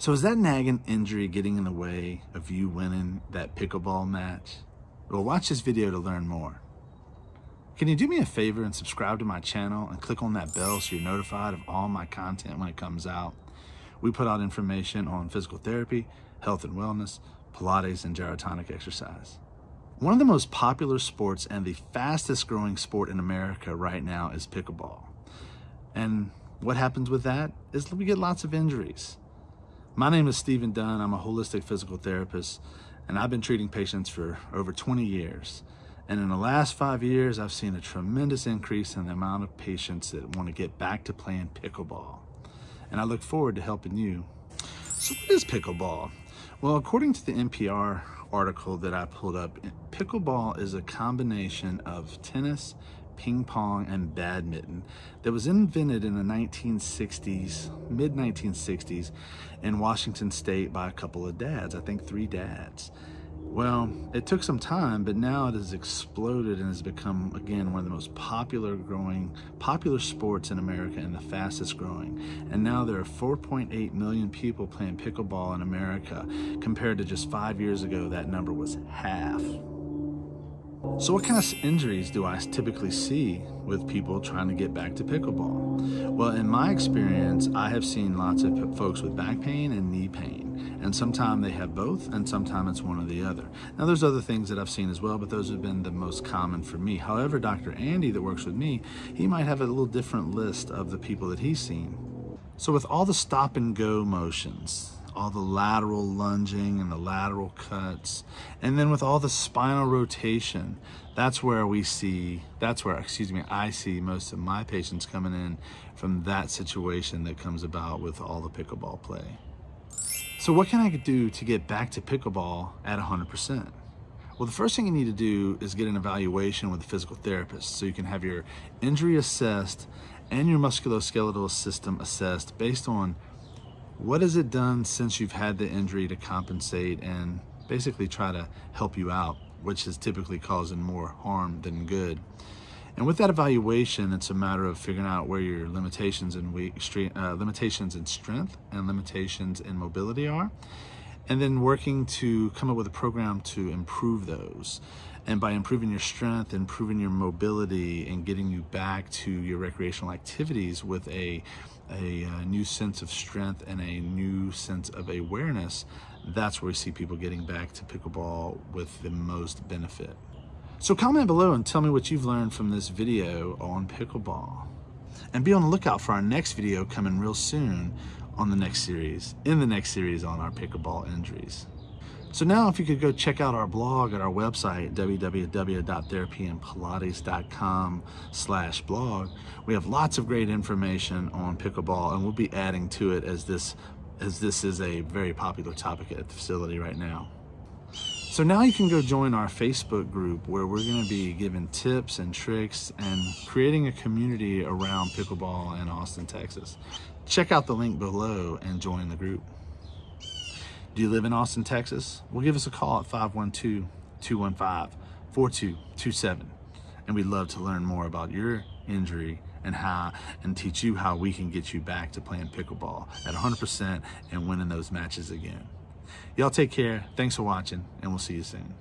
So is that nagging injury getting in the way of you winning that pickleball match? Well, watch this video to learn more. Can you do me a favor and subscribe to my channel and click on that bell so you're notified of all my content when it comes out? We put out information on physical therapy, health and wellness, Pilates, and gyrotonic exercise. One of the most popular sports and the fastest growing sport in America right now is pickleball. And what happens with that is we get lots of injuries. My name is Stephen Dunn. I'm a holistic physical therapist, and I've been treating patients for over 20 years. And in the last five years, I've seen a tremendous increase in the amount of patients that want to get back to playing pickleball. And I look forward to helping you. So, what is pickleball? Well, according to the NPR article that I pulled up, pickleball is a combination of tennis, ping pong, and badminton that was invented in the 1960s, mid 1960s, in Washington State by a couple of dads, I think three dads. Well, it took some time, but now it has exploded and has become, again, one of the most popular growing, popular sports in America and the fastest growing. And now there are 4.8 million people playing pickleball in America. Compared to just five years ago, that number was half. So what kind of injuries do I typically see with people trying to get back to pickleball? Well, in my experience, I have seen lots of folks with back pain and knee pain. And sometimes they have both, and sometimes it's one or the other. Now, there's other things that I've seen as well, but those have been the most common for me. However, Dr. Andy that works with me, he might have a little different list of the people that he's seen. So with all the stop and go motions, all the lateral lunging and the lateral cuts. And then with all the spinal rotation, that's where we see, that's where, excuse me, I see most of my patients coming in from that situation that comes about with all the pickleball play. So what can I do to get back to pickleball at 100%? Well, the first thing you need to do is get an evaluation with a physical therapist so you can have your injury assessed and your musculoskeletal system assessed based on what has it done since you've had the injury to compensate and basically try to help you out, which is typically causing more harm than good. And with that evaluation, it's a matter of figuring out where your limitations in weak, uh, limitations in strength and limitations in mobility are, and then working to come up with a program to improve those. And by improving your strength, improving your mobility, and getting you back to your recreational activities with a, a, a uh, new sense of strength and a new sense of awareness, that's where we see people getting back to pickleball with the most benefit. So comment below and tell me what you've learned from this video on pickleball. And be on the lookout for our next video coming real soon on the next series, in the next series on our pickleball injuries. So now if you could go check out our blog at our website, www.therapyandpilates.com slash blog, we have lots of great information on pickleball and we'll be adding to it as this, as this is a very popular topic at the facility right now. So now you can go join our Facebook group where we're going to be giving tips and tricks and creating a community around pickleball in Austin, Texas. Check out the link below and join the group. Do you live in Austin, Texas? Well, give us a call at 512 215 4227. And we'd love to learn more about your injury and how and teach you how we can get you back to playing pickleball at 100% and winning those matches again. Y'all take care. Thanks for watching, and we'll see you soon.